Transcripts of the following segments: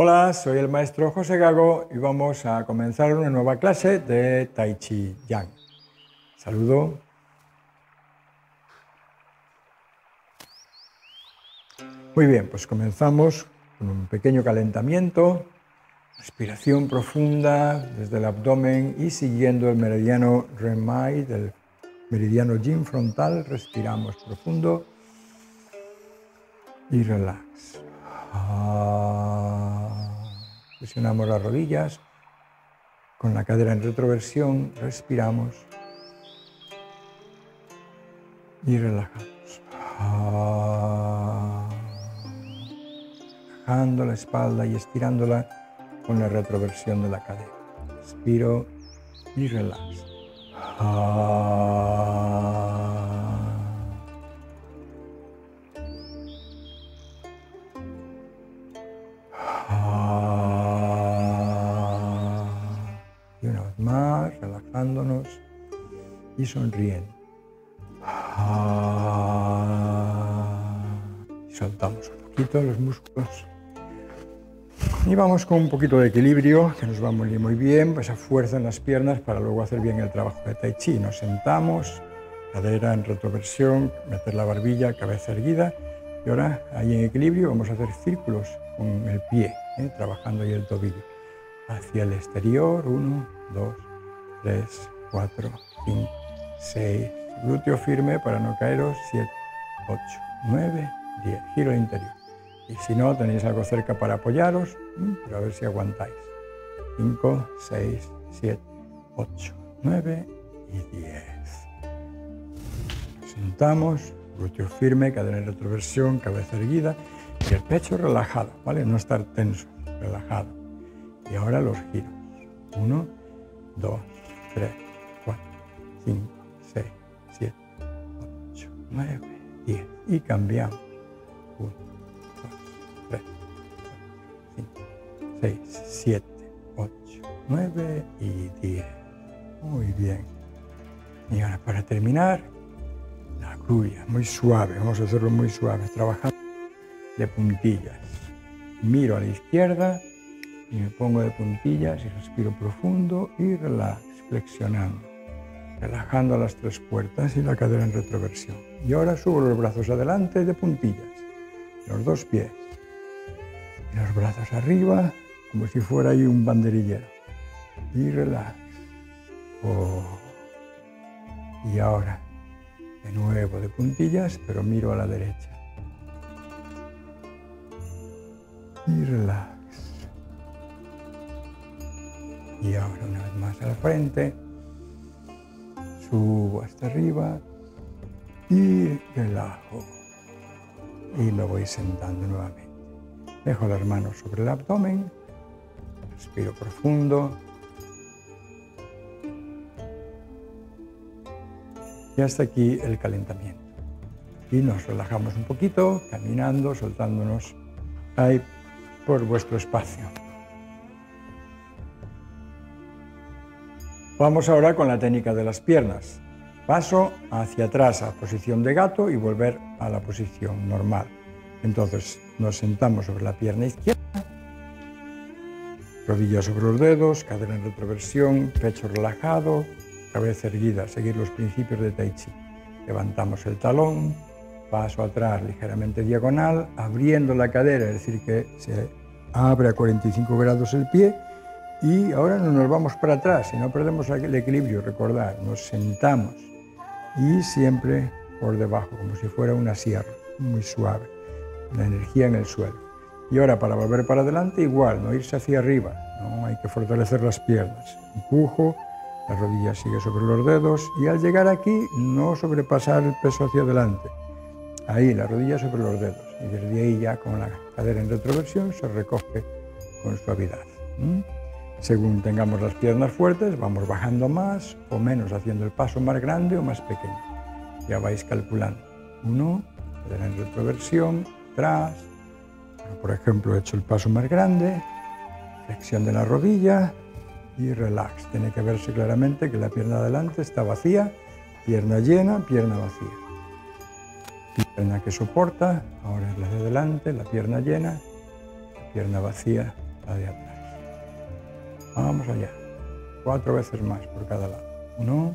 Hola, soy el maestro José Gago y vamos a comenzar una nueva clase de Tai Chi Yang. Saludo. Muy bien, pues comenzamos con un pequeño calentamiento, respiración profunda desde el abdomen y siguiendo el meridiano Renmai del meridiano Yin frontal, respiramos profundo y relax. Ah, presionamos las rodillas, con la cadera en retroversión, respiramos y relajamos. Ah, relajando la espalda y estirándola con la retroversión de la cadera. Respiro y relax. Ah, y sonriendo. Y soltamos un poquito los músculos. Y vamos con un poquito de equilibrio, que nos va muy, muy bien, esa fuerza en las piernas para luego hacer bien el trabajo de Tai Chi. Nos sentamos, cadera en retroversión, meter la barbilla, cabeza erguida. Y ahora, ahí en equilibrio, vamos a hacer círculos con el pie, ¿eh? trabajando ahí el tobillo. Hacia el exterior, uno, dos, 3, 4, 5, 6. Glúteo firme para no caeros. 7, 8, 9, 10. Giro interior. Y si no, tenéis algo cerca para apoyaros, pero a ver si aguantáis. 5, 6, 7, 8, 9 y 10. Nos sentamos, glúteo firme, cadera en retroversión, cabeza erguida y el pecho relajado, ¿vale? No estar tenso, relajado. Y ahora los giros. 1, 2, 3, 4, 5, 6, 7, 8, 9, 10. Y cambiamos. 1, 2, 3, 4, 5, 6, 7, 8, 9 y 10. Muy bien. Y ahora para terminar, la grulla, muy suave. Vamos a hacerlo muy suave, trabajando de puntillas. Miro a la izquierda y me pongo de puntillas y respiro profundo y relax flexionando, relajando las tres puertas y la cadera en retroversión. Y ahora subo los brazos adelante de puntillas, los dos pies, y los brazos arriba como si fuera ahí un banderillero. Y relax. Oh. Y ahora, de nuevo de puntillas, pero miro a la derecha. Y relax. Y ahora una vez más al frente. Subo hasta arriba y relajo. Y me voy sentando nuevamente. Dejo las manos sobre el abdomen. Respiro profundo. Y hasta aquí el calentamiento. Y nos relajamos un poquito, caminando, soltándonos ahí por vuestro espacio. Vamos ahora con la técnica de las piernas. Paso hacia atrás a posición de gato y volver a la posición normal. Entonces nos sentamos sobre la pierna izquierda, rodillas sobre los dedos, cadera en retroversión, pecho relajado, cabeza erguida, seguir los principios de Tai Chi. Levantamos el talón, paso atrás ligeramente diagonal, abriendo la cadera, es decir, que se abre a 45 grados el pie y ahora no nos vamos para atrás, si no perdemos el equilibrio, recordad, nos sentamos y siempre por debajo, como si fuera una sierra, muy suave, la energía en el suelo. Y ahora para volver para adelante igual, no irse hacia arriba, hay que fortalecer las piernas. Empujo, la rodilla sigue sobre los dedos y al llegar aquí no sobrepasar el peso hacia adelante. Ahí, la rodilla sobre los dedos. Y desde ahí ya con la cadera en retroversión se recoge con suavidad. Según tengamos las piernas fuertes, vamos bajando más o menos, haciendo el paso más grande o más pequeño. Ya vais calculando. Uno, en retroversión, atrás. por ejemplo, he hecho el paso más grande, flexión de la rodilla y relax. Tiene que verse claramente que la pierna adelante está vacía, pierna llena, pierna vacía. Pierna que soporta, ahora es la de adelante, la pierna llena, pierna vacía la de atrás. Vamos allá. Cuatro veces más por cada lado. Uno.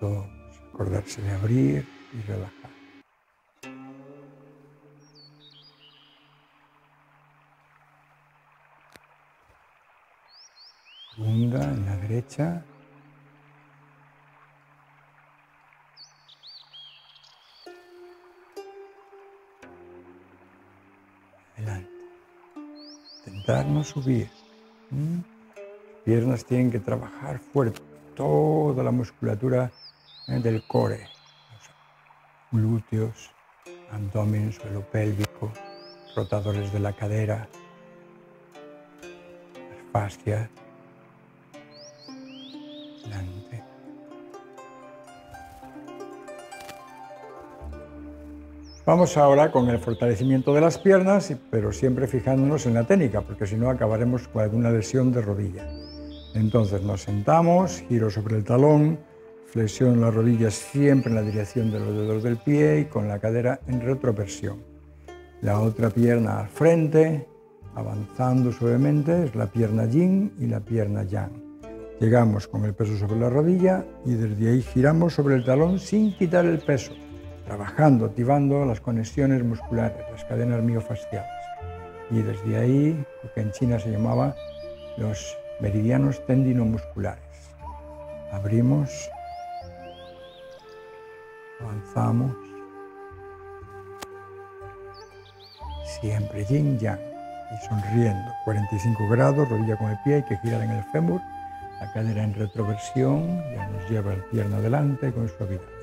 Dos. Acordarse de abrir y relajar. Segunda en la derecha. No subir. Piernas tienen que trabajar fuerte, toda la musculatura eh, del core, glúteos, abdomen, suelo pélvico, rotadores de la cadera, fascias, Vamos ahora con el fortalecimiento de las piernas, pero siempre fijándonos en la técnica, porque si no acabaremos con alguna lesión de rodilla. Entonces nos sentamos, giro sobre el talón, flexiono las rodillas siempre en la dirección de los dedos del pie y con la cadera en retroversión. La otra pierna al frente, avanzando suavemente, es la pierna yin y la pierna yang. Llegamos con el peso sobre la rodilla y desde ahí giramos sobre el talón sin quitar el peso trabajando, activando las conexiones musculares, las cadenas miofasciales. Y desde ahí, lo que en China se llamaba los meridianos tendinomusculares. Abrimos, avanzamos, siempre yin yang. Y sonriendo, 45 grados, rodilla con el pie, hay que girar en el fémur, la cadera en retroversión, ya nos lleva el pierna adelante con suavidad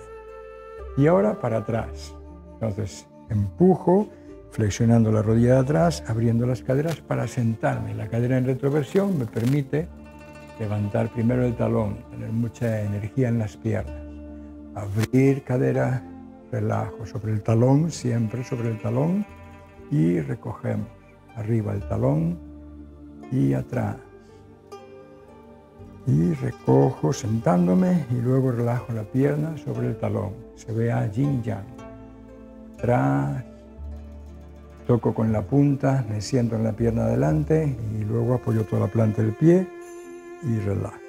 y ahora para atrás. Entonces empujo, flexionando la rodilla de atrás, abriendo las caderas para sentarme. La cadera en retroversión me permite levantar primero el talón, tener mucha energía en las piernas. Abrir cadera, relajo sobre el talón, siempre sobre el talón y recogemos arriba el talón y atrás y recojo sentándome y luego relajo la pierna sobre el talón. Se vea yin yang. Atrás, toco con la punta, me siento en la pierna adelante y luego apoyo toda la planta del pie y relajo.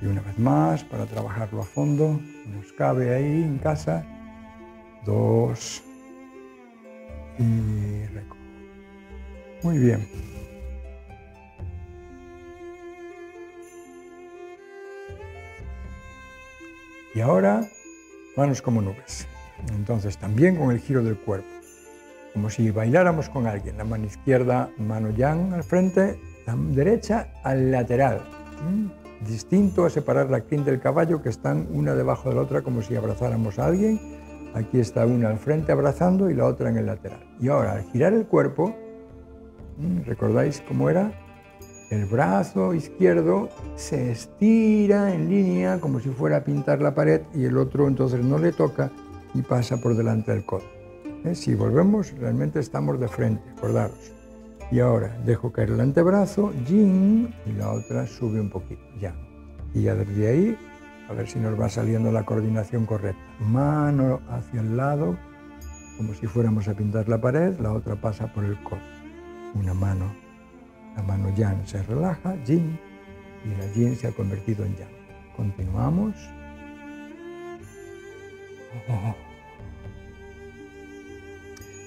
Y una vez más para trabajarlo a fondo, nos cabe ahí en casa. Dos y recojo. Muy bien. Y ahora, manos como nubes. Entonces también con el giro del cuerpo, como si bailáramos con alguien. La mano izquierda, mano yang al frente, la derecha al lateral. Distinto a separar la crin del caballo, que están una debajo de la otra como si abrazáramos a alguien. Aquí está una al frente abrazando y la otra en el lateral. Y ahora, al girar el cuerpo, ¿recordáis cómo era? El brazo izquierdo se estira en línea como si fuera a pintar la pared y el otro entonces no le toca y pasa por delante del codo. ¿Eh? Si volvemos, realmente estamos de frente, acordaros. Y ahora dejo caer el antebrazo, y la otra sube un poquito, ya. Y ya desde ahí, a ver si nos va saliendo la coordinación correcta. Mano hacia el lado, como si fuéramos a pintar la pared, la otra pasa por el codo. Una mano la mano yang se relaja, yin, y la yin se ha convertido en yang. Continuamos.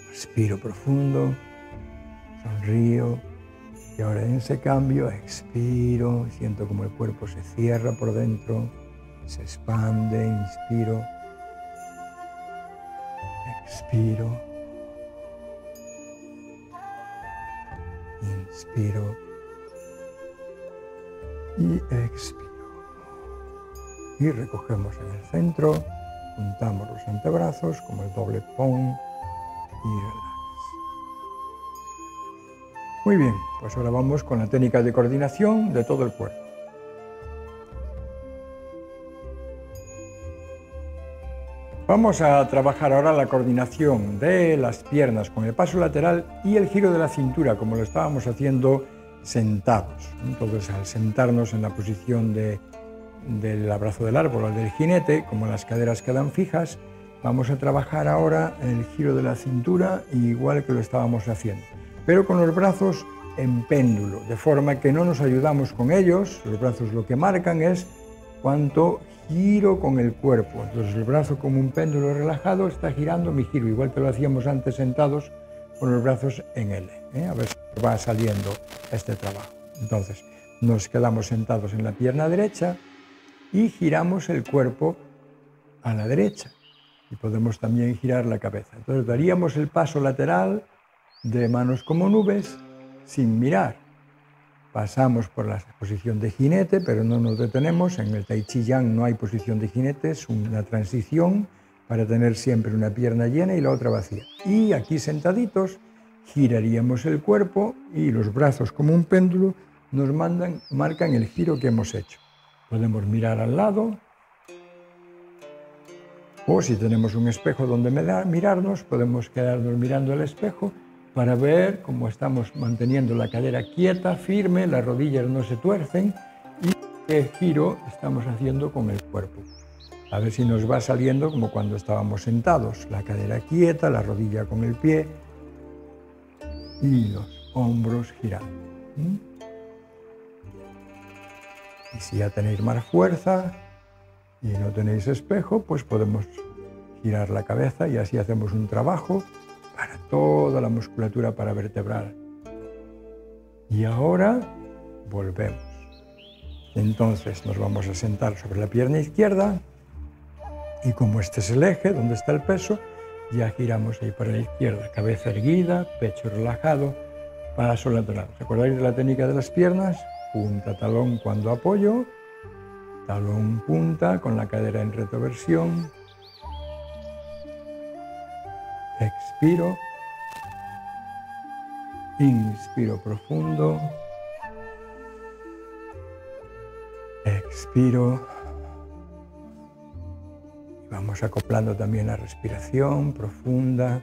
Respiro profundo, sonrío y ahora en ese cambio expiro, siento como el cuerpo se cierra por dentro, se expande, inspiro, expiro. Inspiro y expiro. Y recogemos en el centro, juntamos los antebrazos como el doble pon y relax. Muy bien, pues ahora vamos con la técnica de coordinación de todo el cuerpo. Vamos a trabajar ahora la coordinación de las piernas con el paso lateral y el giro de la cintura, como lo estábamos haciendo sentados. Entonces, al sentarnos en la posición del abrazo del árbol o del jinete, como las caderas quedan fijas, Vamos a trabajar ahora el giro de la cintura igual que lo estábamos haciendo, pero con los brazos en péndulo, de forma que no nos ayudamos con ellos, los brazos lo que marcan es cuánto giro con el cuerpo. Entonces el brazo como un péndulo relajado está girando mi giro, igual que lo hacíamos antes sentados con los brazos en L. ¿eh? A ver si va saliendo este trabajo. Entonces nos quedamos sentados en la pierna derecha y giramos el cuerpo a la derecha. Y podemos también girar la cabeza. Entonces daríamos el paso lateral de manos como nubes sin mirar. Pasamos por la posición de jinete, pero no nos detenemos. En el Tai Chi Yang no hay posición de jinete, es una transición para tener siempre una pierna llena y la otra vacía. Y aquí sentaditos giraríamos el cuerpo y los brazos como un péndulo nos mandan, marcan el giro que hemos hecho. Podemos mirar al lado o si tenemos un espejo donde mirarnos, podemos quedarnos mirando el espejo para ver cómo estamos manteniendo la cadera quieta, firme, las rodillas no se tuercen y qué giro estamos haciendo con el cuerpo. A ver si nos va saliendo como cuando estábamos sentados, la cadera quieta, la rodilla con el pie y los hombros girando. Y si ya tenéis más fuerza y no tenéis espejo, pues podemos girar la cabeza y así hacemos un trabajo toda la musculatura paravertebral. Y ahora volvemos. Entonces nos vamos a sentar sobre la pierna izquierda y como este es el eje donde está el peso, ya giramos ahí para la izquierda, cabeza erguida, pecho relajado, paso lateral. ¿Os acordáis de la técnica de las piernas? Punta, talón cuando apoyo, talón, punta, con la cadera en retroversión, Expiro. Inspiro profundo. Expiro. Vamos acoplando también la respiración profunda.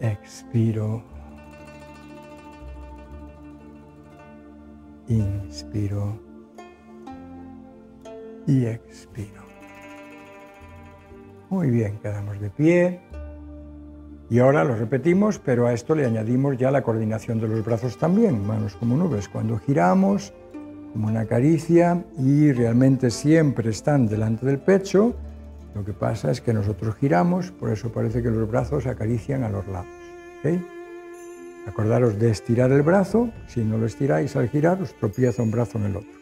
Expiro. Inspiro. Y expiro. Muy bien, quedamos de pie. Y ahora lo repetimos, pero a esto le añadimos ya la coordinación de los brazos también, manos como nubes. Cuando giramos, como una caricia, y realmente siempre están delante del pecho, lo que pasa es que nosotros giramos, por eso parece que los brazos acarician a los lados. Acordaros de estirar el brazo, si no lo estiráis al girar, os tropieza un brazo en el otro.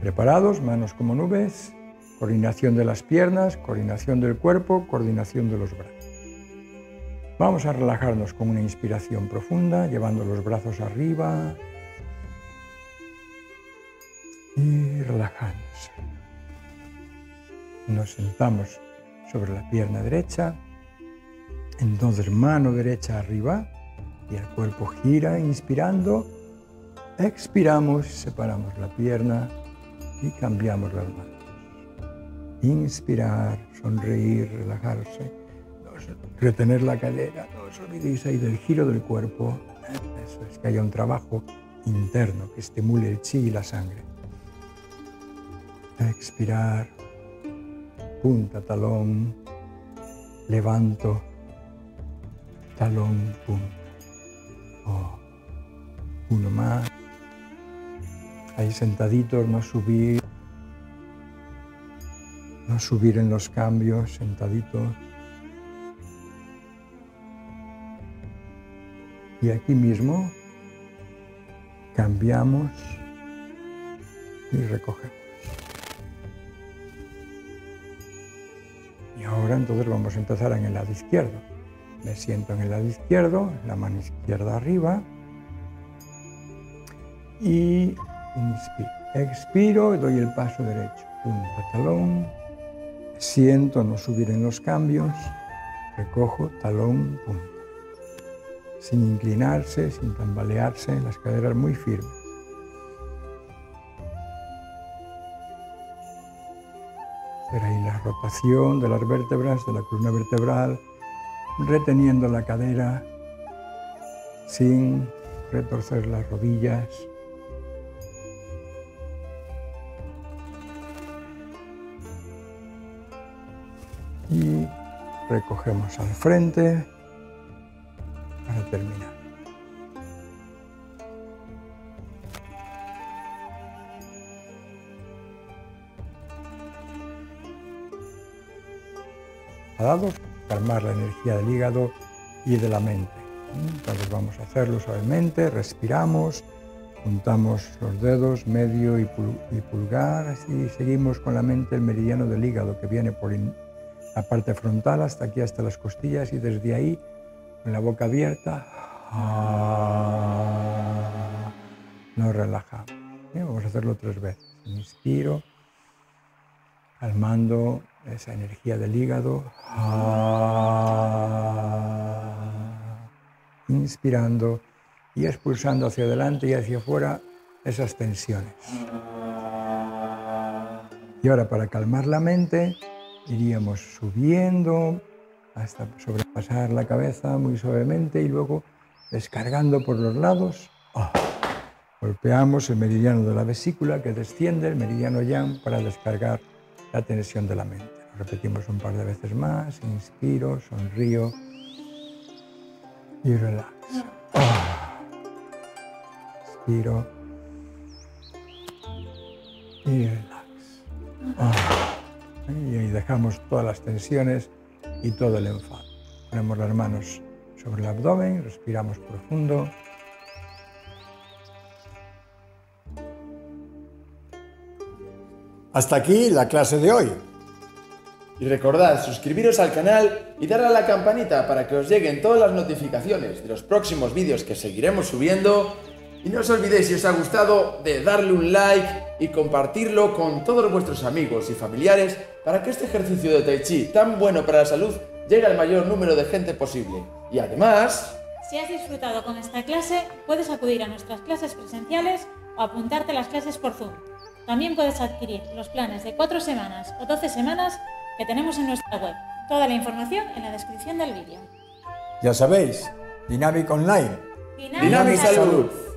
Preparados, manos como nubes, coordinación de las piernas, coordinación del cuerpo, coordinación de los brazos. Vamos a relajarnos con una inspiración profunda, llevando los brazos arriba y relajándose. Nos sentamos sobre la pierna derecha, entonces mano derecha arriba y el cuerpo gira inspirando, expiramos, separamos la pierna y cambiamos las manos. Inspirar, sonreír, relajarse retener la cadera, no os olvidéis ahí del giro del cuerpo, eso es que haya un trabajo interno que estimule el chi y la sangre. Expirar, punta, talón, levanto, talón, punta. Oh, uno más. Ahí sentaditos, no subir, no subir en los cambios, sentaditos. Y aquí mismo cambiamos y recogemos. Y ahora entonces vamos a empezar en el lado izquierdo. Me siento en el lado izquierdo, la mano izquierda arriba y inspiro. Expiro y doy el paso derecho. Punta talón, siento no subir en los cambios, recojo talón, punta sin inclinarse, sin tambalearse, las caderas muy firmes. Hacer ahí la rotación de las vértebras, de la columna vertebral, reteniendo la cadera sin retorcer las rodillas. y recogemos al frente calmar la energía del hígado y de la mente. Entonces vamos a hacerlo suavemente, respiramos, juntamos los dedos medio y, pulgar, así seguimos con la mente el meridiano del hígado que viene por la parte frontal hasta aquí, hasta las costillas y desde ahí, con la boca abierta, nos relajamos. Vamos a hacerlo tres veces. Inspiro, calmando esa energía del hígado. Ah, inspirando y expulsando hacia adelante y hacia afuera esas tensiones. Y ahora para calmar la mente iríamos subiendo hasta sobrepasar la cabeza muy suavemente y luego descargando por los lados. Ah, golpeamos el meridiano de la vesícula que desciende, el meridiano yang, para descargar la tensión de la mente. repetimos un par de veces más. Inspiro, sonrío y relax. Inspiro y relax. Y ahí dejamos todas las tensiones y todo el enfado. Ponemos las manos sobre el abdomen, respiramos profundo. Hasta aquí la clase de hoy. Y recordad suscribiros al canal y darle a la campanita para que os lleguen todas las notificaciones de los próximos vídeos que seguiremos subiendo. Y no os olvidéis si os ha gustado de darle un like y compartirlo con todos vuestros amigos y familiares para que este ejercicio de Tai Chi tan bueno para la salud llegue al mayor número de gente posible. Y además... Si has disfrutado con esta clase, puedes acudir a nuestras clases presenciales o apuntarte a las clases por Zoom. También puedes adquirir los planes de 4 semanas o 12 semanas que tenemos en nuestra web. Toda la información en la descripción del vídeo. Ya sabéis, Dynamic Online. Dynamic, Salud.